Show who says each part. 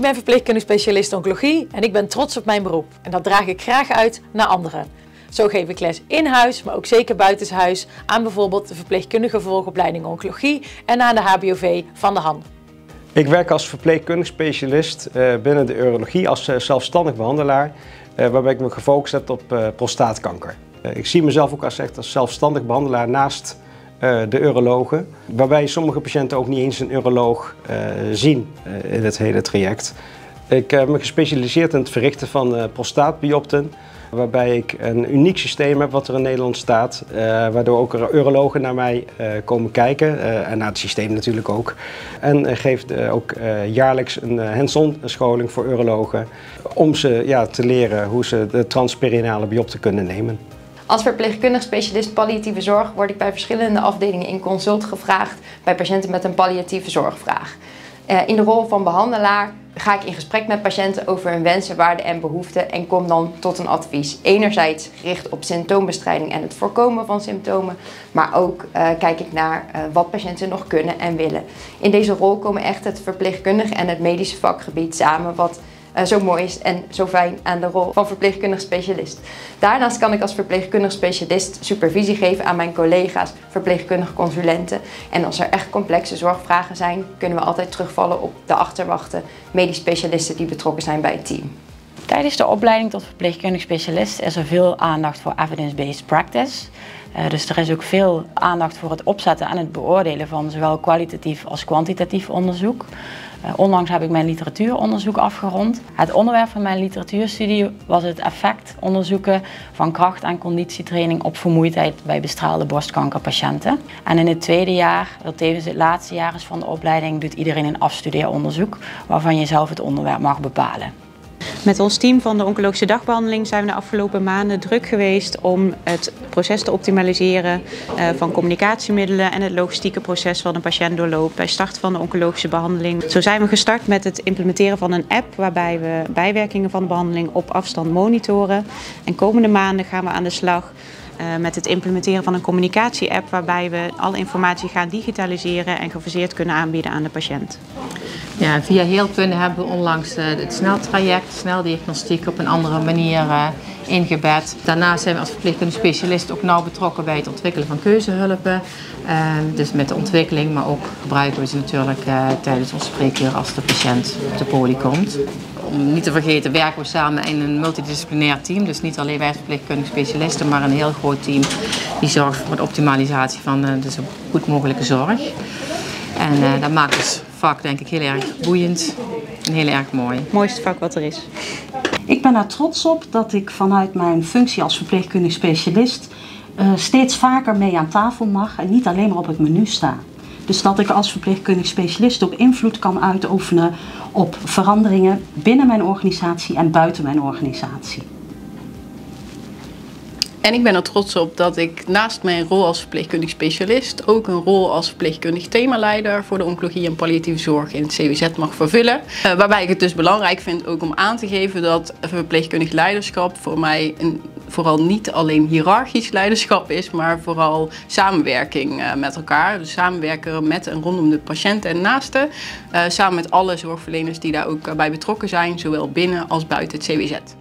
Speaker 1: Ik ben verpleegkundig specialist oncologie en ik ben trots op mijn beroep. En dat draag ik graag uit naar anderen. Zo geef ik les in huis, maar ook zeker buitenshuis aan bijvoorbeeld de verpleegkundige volgopleiding oncologie en aan de HBOV van de Han.
Speaker 2: Ik werk als verpleegkundig specialist eh, binnen de urologie als eh, zelfstandig behandelaar, eh, waarbij ik me gefocust heb op prostaatkanker. Ik zie mezelf ook als, echt als zelfstandig behandelaar naast de urologen, waarbij sommige patiënten ook niet eens een uroloog zien in het hele traject. Ik heb me gespecialiseerd in het verrichten van prostaatbiopten. Waarbij ik een uniek systeem heb wat er in Nederland staat. Waardoor ook urologen naar mij komen kijken. En naar het systeem natuurlijk ook. En geeft ook jaarlijks een hands-on scholing voor urologen. Om ze ja, te leren hoe ze de transperinale biopte kunnen nemen.
Speaker 3: Als verpleegkundig specialist palliatieve zorg word ik bij verschillende afdelingen in consult gevraagd bij patiënten met een palliatieve zorgvraag. In de rol van behandelaar ga ik in gesprek met patiënten over hun wensen, waarden en behoeften en kom dan tot een advies. Enerzijds gericht op symptoombestrijding en het voorkomen van symptomen, maar ook uh, kijk ik naar uh, wat patiënten nog kunnen en willen. In deze rol komen echt het verpleegkundige en het medische vakgebied samen, wat zo mooi is en zo fijn aan de rol van verpleegkundig specialist. Daarnaast kan ik als verpleegkundig specialist supervisie geven aan mijn collega's, verpleegkundige consulenten. En als er echt complexe zorgvragen zijn, kunnen we altijd terugvallen op de achterwachten, medisch specialisten die betrokken zijn bij het team.
Speaker 4: Tijdens de opleiding tot verpleegkundig specialist is er veel aandacht voor evidence-based practice. Uh, dus er is ook veel aandacht voor het opzetten en het beoordelen van zowel kwalitatief als kwantitatief onderzoek. Uh, onlangs heb ik mijn literatuuronderzoek afgerond. Het onderwerp van mijn literatuurstudie was het effect onderzoeken van kracht- en conditietraining op vermoeidheid bij bestraalde borstkankerpatiënten. En in het tweede jaar, dat tevens het laatste jaar is van de opleiding, doet iedereen een afstudeeronderzoek waarvan je zelf het onderwerp mag bepalen.
Speaker 5: Met ons team van de oncologische dagbehandeling zijn we de afgelopen maanden druk geweest om het proces te optimaliseren uh, van communicatiemiddelen en het logistieke proces wat een patiënt doorloopt bij start van de oncologische behandeling. Zo zijn we gestart met het implementeren van een app waarbij we bijwerkingen van de behandeling op afstand monitoren. En komende maanden gaan we aan de slag uh, met het implementeren van een communicatie-app waarbij we alle informatie gaan digitaliseren en gefaseerd kunnen aanbieden aan de patiënt.
Speaker 6: Ja, via Heelkunde hebben we onlangs uh, het sneltraject, sneldiagnostiek op een andere manier uh, ingebed. Daarnaast zijn we als verpleegkundige specialist ook nauw betrokken bij het ontwikkelen van keuzehulpen. dus met de ontwikkeling, maar ook gebruiken we ze natuurlijk tijdens ons spreekuur als de patiënt op de poli komt om niet te vergeten werken we samen in een multidisciplinair team. Dus niet alleen wij verpleegkundige specialisten, maar een heel groot team die zorgt voor de optimalisatie van de zo goed mogelijke zorg. En uh, dat maakt het vak denk ik heel erg boeiend en heel erg mooi. Het
Speaker 5: mooiste vak wat er is.
Speaker 7: Ik ben er trots op dat ik vanuit mijn functie als verpleegkundig specialist uh, steeds vaker mee aan tafel mag en niet alleen maar op het menu sta. Dus dat ik als verpleegkundig specialist ook invloed kan uitoefenen op veranderingen binnen mijn organisatie en buiten mijn organisatie.
Speaker 8: En ik ben er trots op dat ik naast mijn rol als verpleegkundig specialist ook een rol als verpleegkundig themaleider voor de oncologie en palliatieve zorg in het CWZ mag vervullen. Uh, waarbij ik het dus belangrijk vind ook om aan te geven dat verpleegkundig leiderschap voor mij een, vooral niet alleen hiërarchisch leiderschap is, maar vooral samenwerking uh, met elkaar. Dus samenwerken met en rondom de patiënten en naasten. Uh, samen met alle zorgverleners die daar ook bij betrokken zijn, zowel binnen als buiten het CWZ.